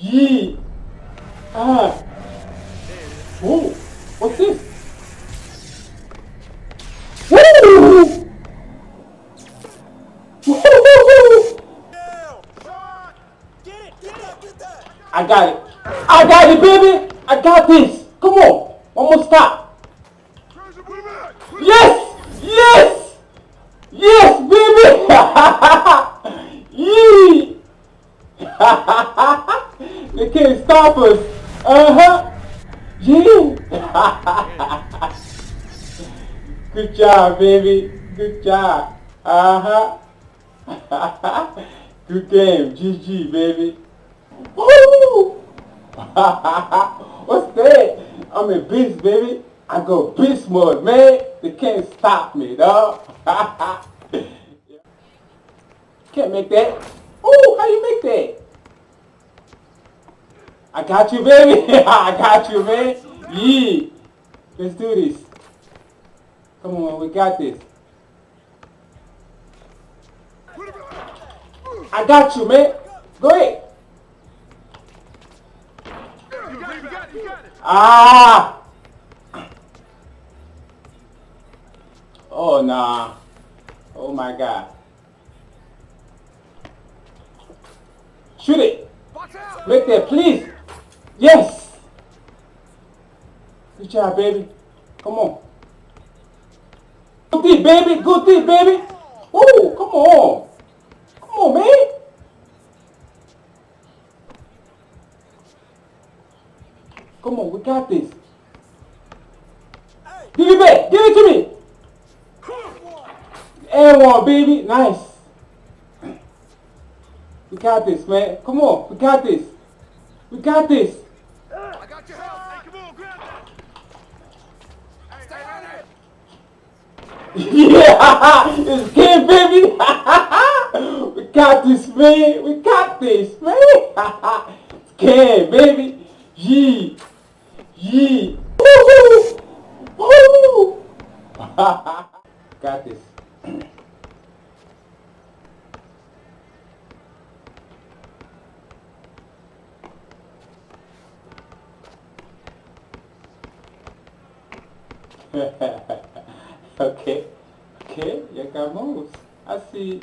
Yee. Ah. Ooh. What's this? I got it. I got it, baby. I got this. Come on. One more stop. Yes! Yes! Yes, baby! Yee! they can't stop us. Uh-huh. Yeah. Good job, baby. Good job. Uh-huh. Good game. GG, baby. Woo! What's that? I'm in beast, baby. I go beast mode, man. They can't stop me, dog. can't make that. Ooh, how you make that? I got you, baby. I got you, man. Yeah. Let's do this. Come on, we got this. I got you, man. Go ahead. Ah! Oh, nah. Oh, my God. Shoot it. Make that, please. Yes. Good job, baby. Come on. Good deep, baby. Good deep, baby. Oh, come on. Come on, man. Come on, we got this. Give it back. Give it to me. And one, baby. Nice. We got this, man. Come on. We got this. We got this. I got your help. Hey, come on, grab that. Stay on it. yeah, it's game, baby. we got this, man. We got this, man. it's game, baby. Yee, yee. Woo, woo. got this. okay, okay, llegamos. Así.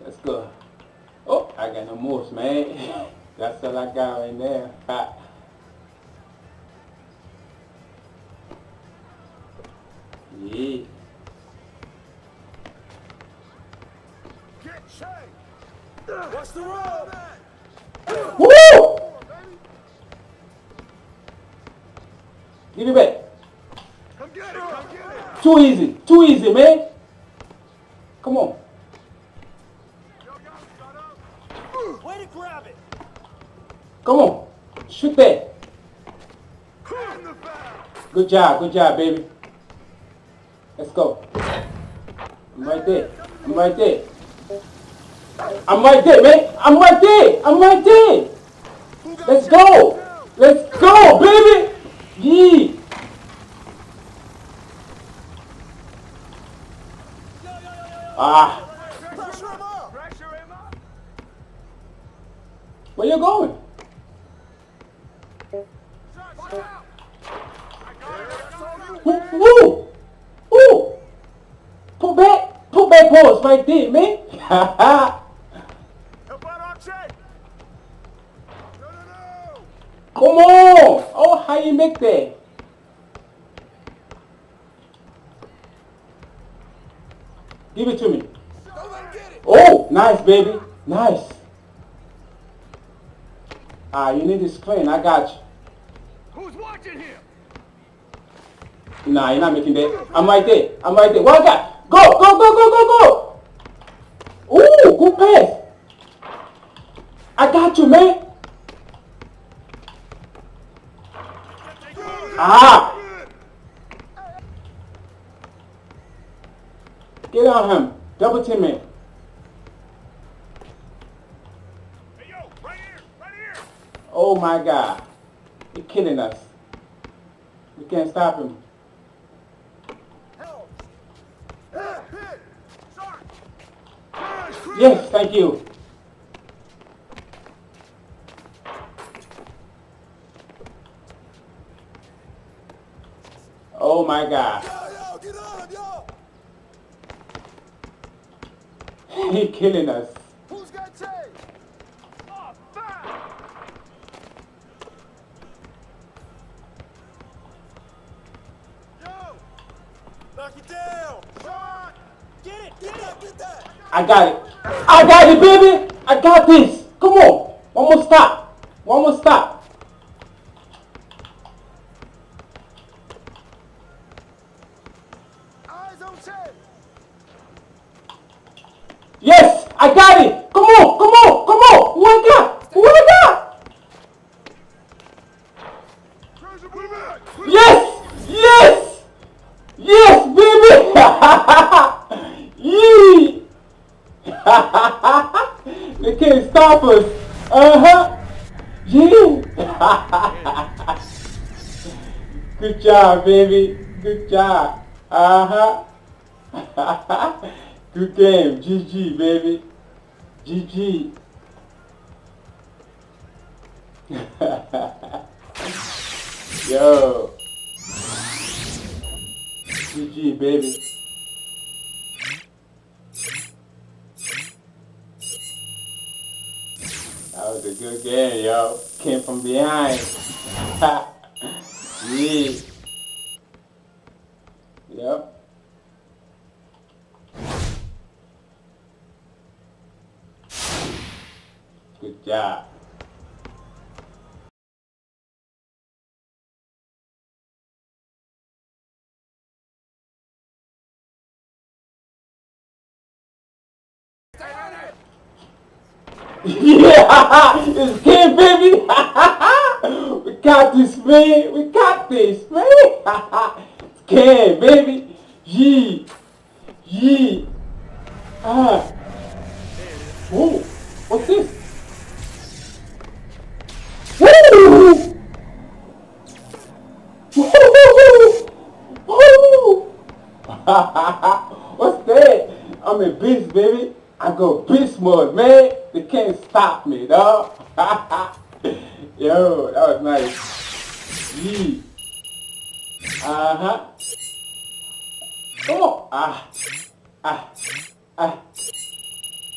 Let's go. Oh, I got no moves, man. That's all I got right there. Ha. Yeah. Get Shay. What's the roll? Woo! Give it back. Come get it. Come get it. Too easy. Too easy, man. Come on. Yo, yo, shut up. Way to grab it. Come on. Shoot that. In the foul. Good job. Good job, baby. Let's go. I'm right there. I'm right there. I'm right there, man. I'm right there. I'm right there. Let's go. Let's go, baby. Yo. Ah. Where you going? Woo. Woo. Put back. Put back pause right there, man. Help out Come on. Oh, how you make that? Give it to me. Oh, nice, baby. Nice. Ah, you need the screen. I got you. Who's watching here? Nah, you're not making that. I'm right there. I'm right there. What got? Go, go, go, go, go, go. Ooh, good pass. I got you, man. Ah! Get on him. Double team it. Hey, yo, right here, right here. Oh my god. You're killing us. We can't stop him. Yes, thank you. Oh my God. Yo! He killing us. Who's got chase? Oh! Yo! Knock it down! Shot! Get it, get that, get that! I got it. I got it, baby. I got this. Yes, I got it. Come on, come on, come on. Treasure, put him back! Yes, yes, yes, baby. Yee. they can't stop us. Uh huh. Yeah. Good job, baby. Good job. Uh huh. Good game. GG, baby. GG. Yo. GG, baby. That was a good game, yo. Came from behind. yeah. Yep. Job. Yeah, it's Ken, baby. we got this, man. We got this, man. it's Ken, baby. Yee, yee. Ah. Whoa, what's this? Woo! Woo! What's that? I'm in beast, baby. I go beast mode, man. They can't stop me, dog. Yo, that was nice. Yee. Uh-huh. Come on. Ah. Ah. Ah.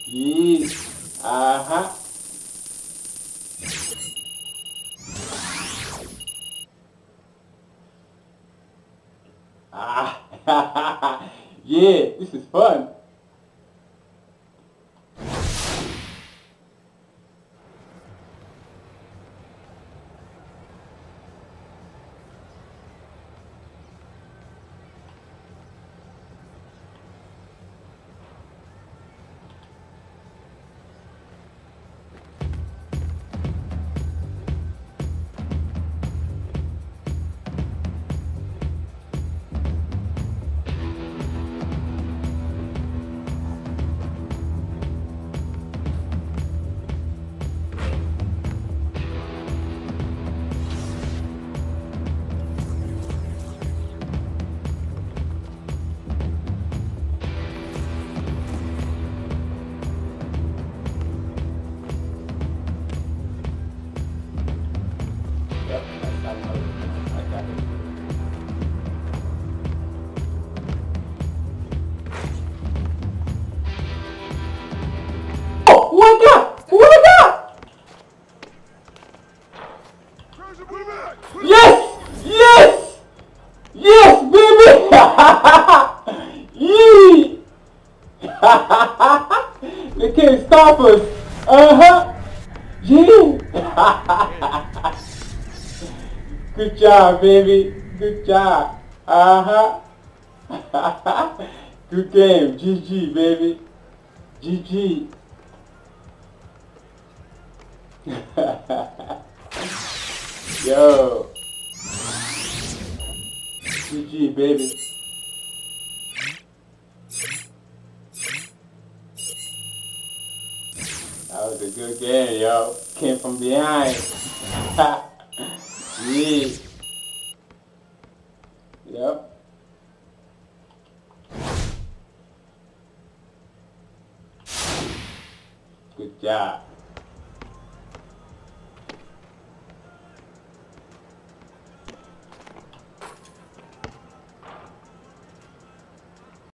Yee. Uh-huh. Ah. yeah, this is fun. They can't stop us. Uh-huh. Yeah. Good job, baby. Good job. Uh-huh. Good game. GG, baby. GG. Yo. GG, baby. Good game, yo. Came from behind. yeah. Yep. Good job.